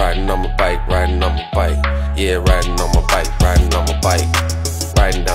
riding on my bike, riding on my bike. Yeah, riding on my bike, riding on my bike. Riding